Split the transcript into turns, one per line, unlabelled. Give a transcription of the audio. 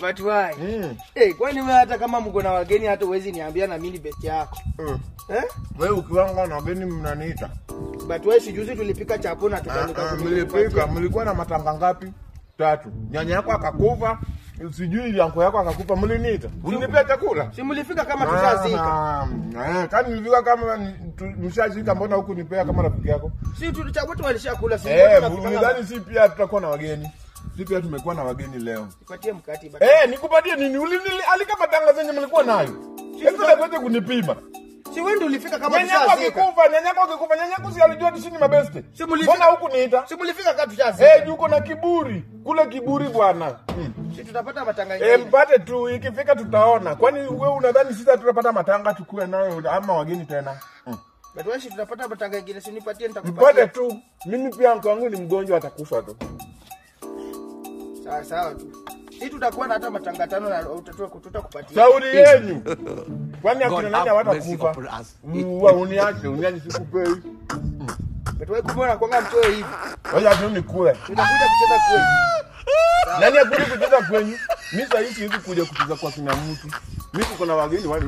But why?
Mm.
Hey, kwani wewe hata kama mko na wageni hata uwezi niambia na mimi ni best yako.
Mm.
Eh?
Wewe ukiwanga na wageni mnaniita.
But wewe si juzi tulipika chapo na
Ah,
tukanuka
ah, Mlipika, mlikuwa na matanga ngapi? Tatu. Nyanya yako akakuva sijui yanko yako akakupa mliniita. Ulinipea chakula?
Si mlifika kama tushazika.
Ah, ah, Kani nilifika kama mshazika, mbona huku nipea kama rafiki yako?
Si tu chapo tu walishakula si
Eh, mlidhani si pia tutakuwa na wageni? Pia tumekuwa na wageni leo.
Nipatie mkati but.
Eh, nikupatie nini? Ulinili alika matanga zenye mlikuwa nayo. Sasa kunipima.
Si wewe ndio ulifika kama
akikufa, nyanyako yako akikufa, nyanya si alijua tu sini mabeste.
Si
Mbona huku niita?
Si mlifika.
Eh, yuko na kiburi. Kule kiburi bwana. Mm.
Si tutapata matanga
Eh, mpate tu ikifika tutaona. Kwani wewe unadhani sisi tutapata matanga tukue nayo ama wageni tena? Mm.
Matanga si nipatie
Mpate
nitakupatia.
tu. Mimi pia wangu ni mgonjwa atakufa tu.
Sawa sawa tu. Si tutakuwa na hata matangatano na
yenu. Kwani akina nani hawatakufa? uniache, uniache sikupei.
Hivi.
Wacha tu nikue.
Tunakuja kucheza kweli.
Nani kucheza kwenyu? Mimi sasa hivi siwezi kuja kucheza kwa kina mtu. Mimi wageni wale